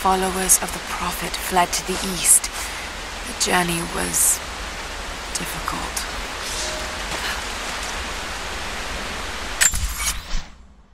followers of the Prophet fled to the east. The journey was difficult.